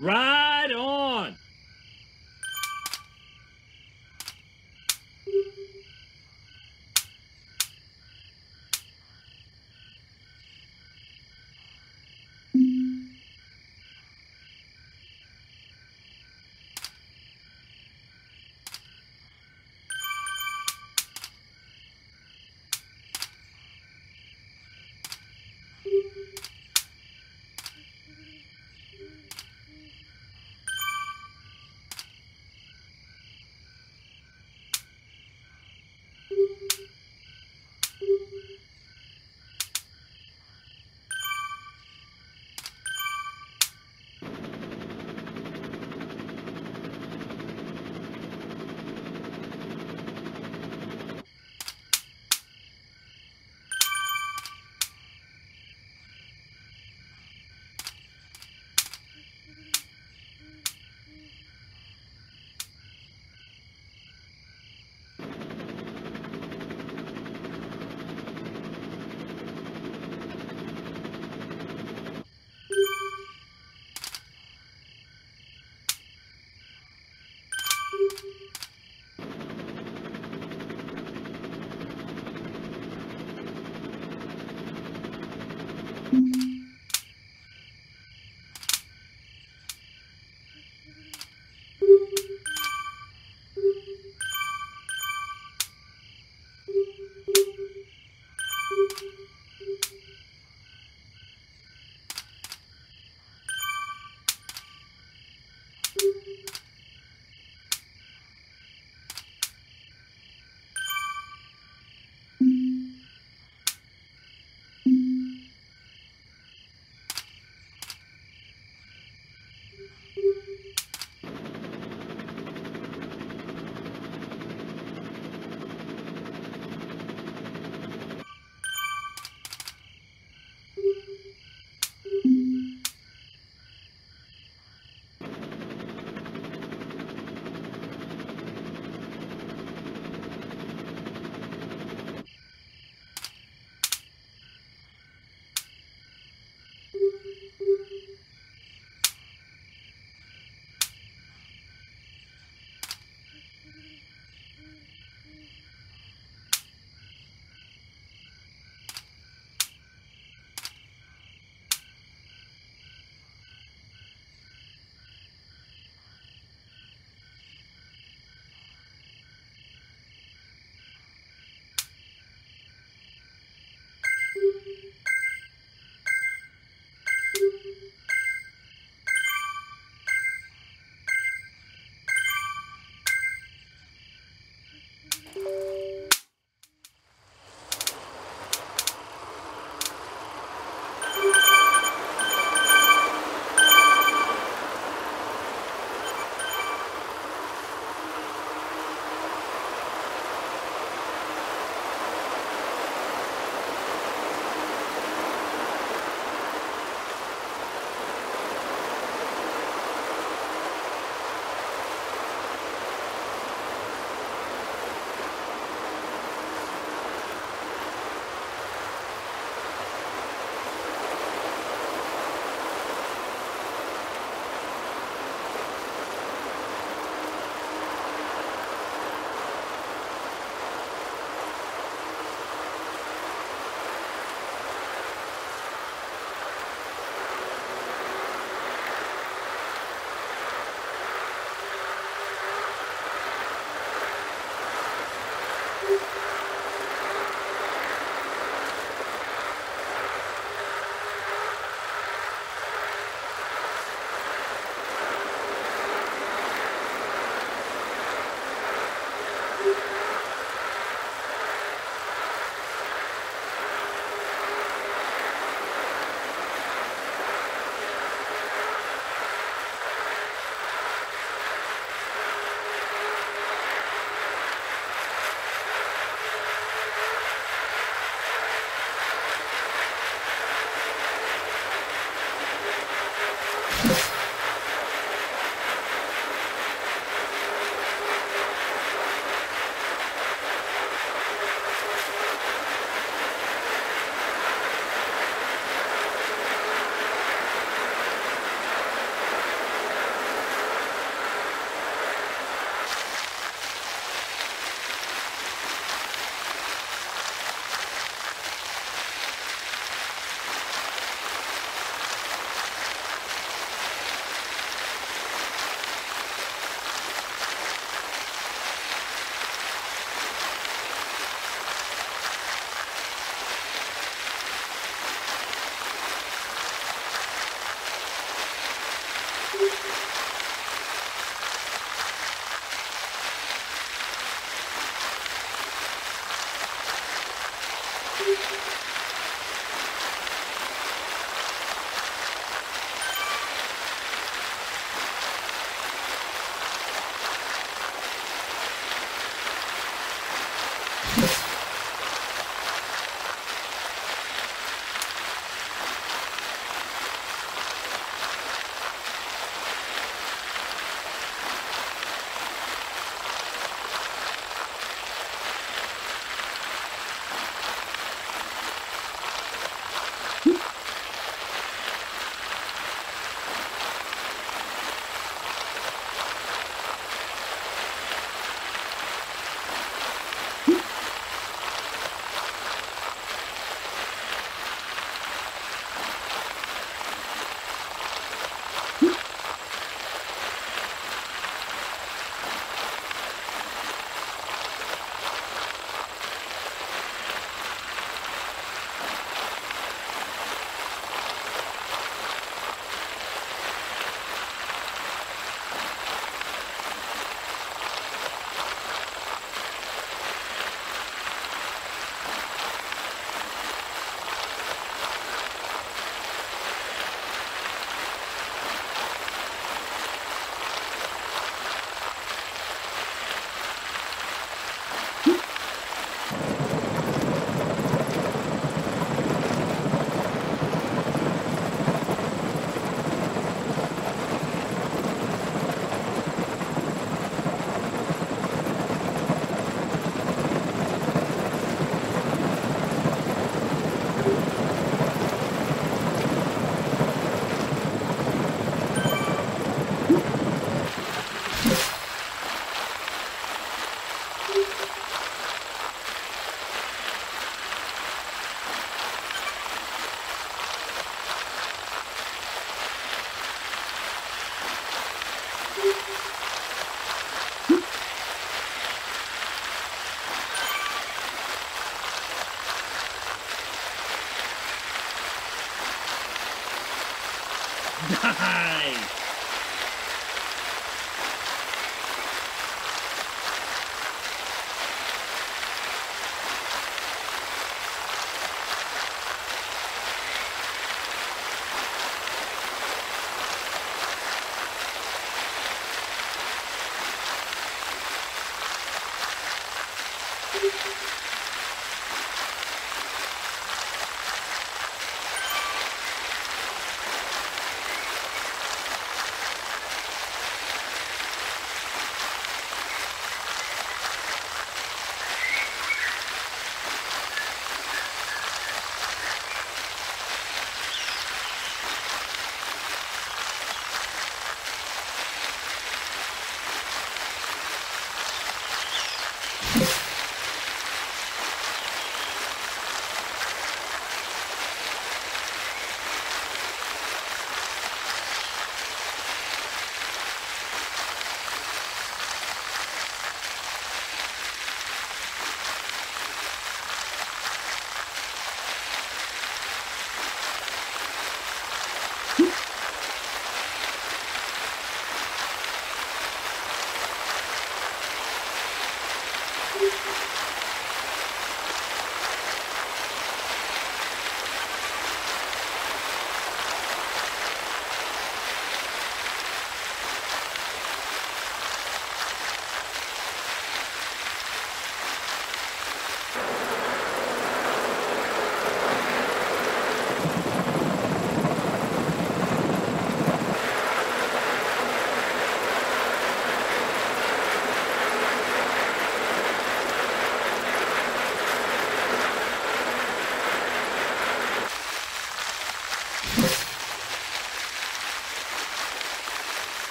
Right.